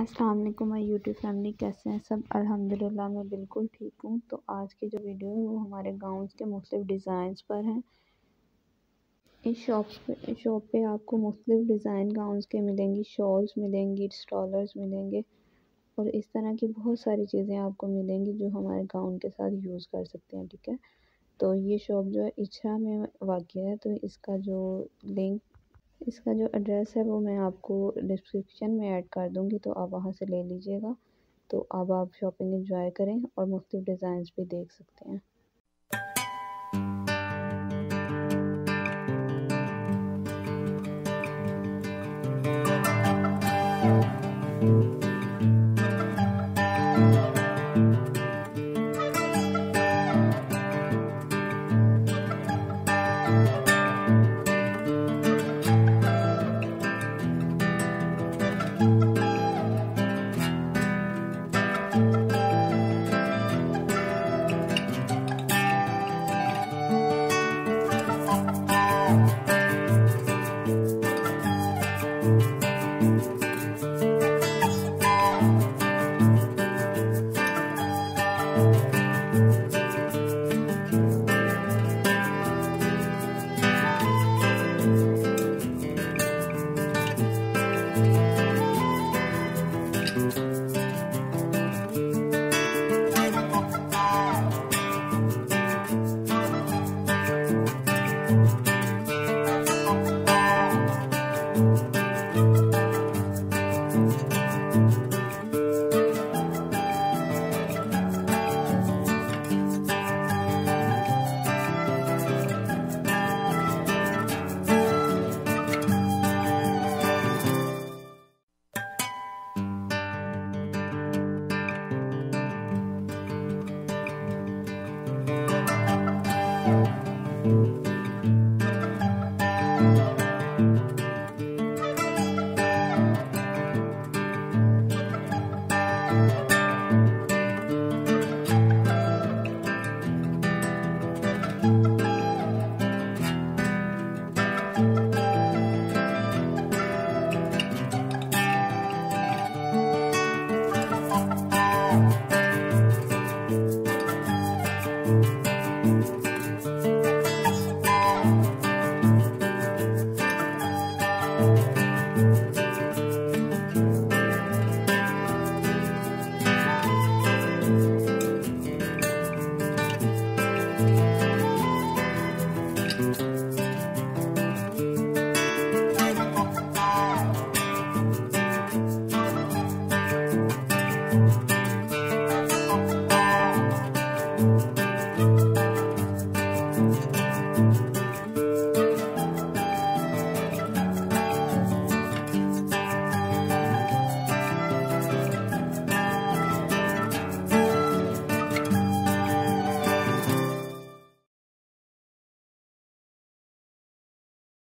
अस्सलाम वालेकुम my YouTube family कैसे हैं सब? अल्हम्दुलिल्लाह, मैं बिल्कुल ठीक हूँ। तो आज की जो वीडियो है, वो हमारे गाउन के मुख्तलिफ़ डिज़ाइंस पर हैं। इस शॉप पे शॉप पे आपको मुख्तलिफ़ डिज़ाइन गाउन के मिलेंगी शॉल्स मिलेंगी स्टॉलर्स मिलेंगे और इस तरह की बहुत सारी चीज़ें आपको मिलेंगी जो हमारे गाउन के साथ यूज़ कर सकते हैं, ठीक है? तो ये शॉप जो है, इच्छा में वाक़ है तो इसका जो लिंक इसका जो एड्रेस है वो मैं आपको डिस्क्रिप्शन में ऐड कर दूँगी तो आप वहाँ से ले लीजिएगा। तो अब आप शॉपिंग इंजॉय करें और मुख्तु डिज़ाइंस भी देख सकते हैं।